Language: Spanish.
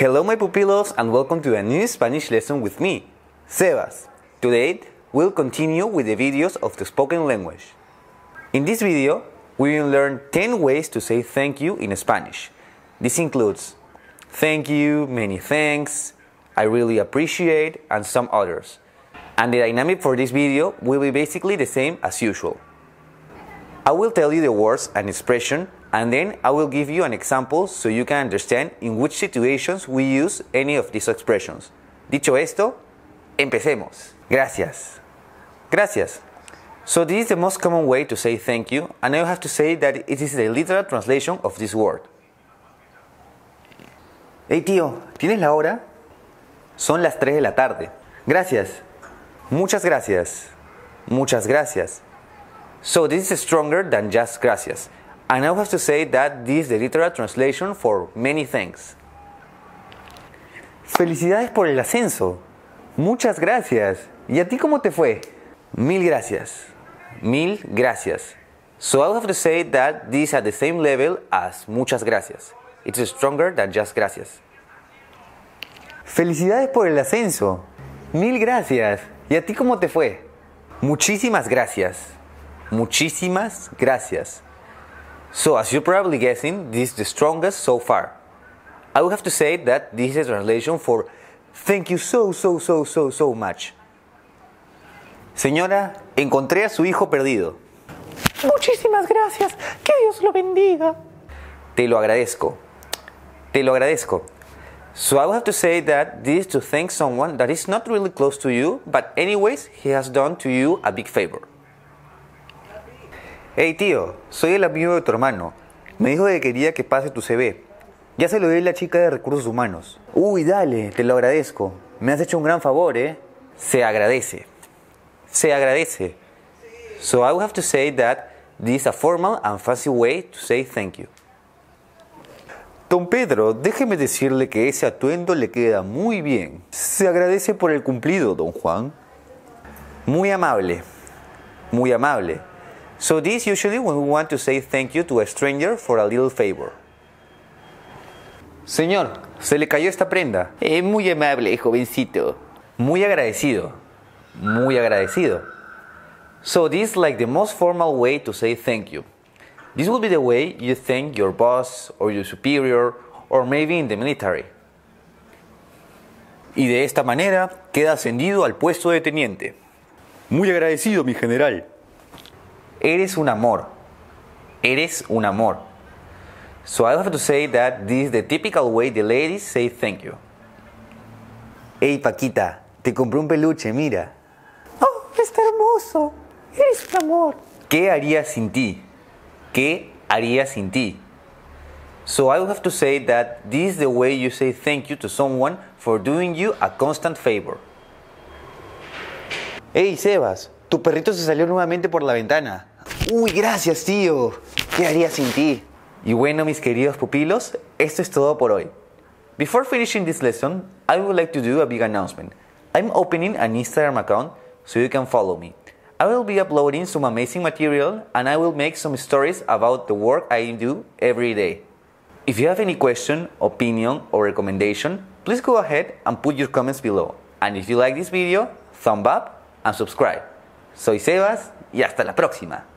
Hello my pupilos and welcome to a new Spanish lesson with me, Sebas. Today we'll continue with the videos of the spoken language. In this video, we will learn 10 ways to say thank you in Spanish. This includes thank you, many thanks, I really appreciate, and some others. And the dynamic for this video will be basically the same as usual. I will tell you the words and expression and then I will give you an example so you can understand in which situations we use any of these expressions. Dicho esto, empecemos. Gracias. Gracias. So this is the most common way to say thank you and I have to say that it is the literal translation of this word. Hey tío, ¿tienes la hora? Son las 3 de la tarde. Gracias. Muchas gracias. Muchas gracias. So this is stronger than just gracias. And I have to say that this is the literal translation for many thanks. Felicidades por el ascenso. Muchas gracias. ¿Y a ti cómo te fue? Mil gracias. Mil gracias. So I have to say that this is at the same level as muchas gracias. It's stronger than just gracias. Felicidades por el ascenso. Mil gracias. ¿Y a ti cómo te fue? Muchísimas gracias. Muchísimas gracias. So, as you're probably guessing, this is the strongest so far. I would have to say that this is a translation for thank you so, so, so, so, so much. Señora, encontré a su hijo perdido. Muchísimas gracias. Que Dios lo bendiga. Te lo agradezco. Te lo agradezco. So I would have to say that this is to thank someone that is not really close to you, but anyways, he has done to you a big favor. Hey tío, soy el amigo de tu hermano. Me dijo que quería que pase tu CV. Ya se lo di a la chica de recursos humanos. Uy, dale, te lo agradezco. Me has hecho un gran favor, ¿eh? Se agradece. Se agradece. So I would have to say that this is a formal and fancy way to say thank you. Don Pedro, déjeme decirle que ese atuendo le queda muy bien. Se agradece por el cumplido, don Juan. Muy amable. Muy amable. So this usually when we want to say thank you to a stranger for a little favor. Señor, se le cayó esta prenda. Eh, muy amable, jovencito. Muy agradecido. Muy agradecido. So this is like the most formal way to say thank you. This will be the way you thank your boss or your superior or maybe in the military. Y de esta manera queda ascendido al puesto de teniente. Muy agradecido, mi general. Eres un amor. Eres un amor. So I have to say that this is the typical way the ladies say thank you. Hey Paquita, te compré un peluche, mira. Oh, está hermoso. Eres un amor. ¿Qué haría sin ti? ¿Qué haría sin ti? So I have to say that this is the way you say thank you to someone for doing you a constant favor. Hey Sebas, tu perrito se salió nuevamente por la ventana. Uy, gracias tío. ¿Qué haría sin ti? Y bueno, mis queridos pupilos, esto es todo por hoy. Before finishing this lesson, I would like to do a big announcement. I'm opening an Instagram account so you can follow me. I will be uploading some amazing material and I will make some stories about the work I do every day. If you have any question, opinion, or recommendation, please go ahead and put your comments below. And if you like this video, thumb up and subscribe. Soy Sebas y hasta la próxima.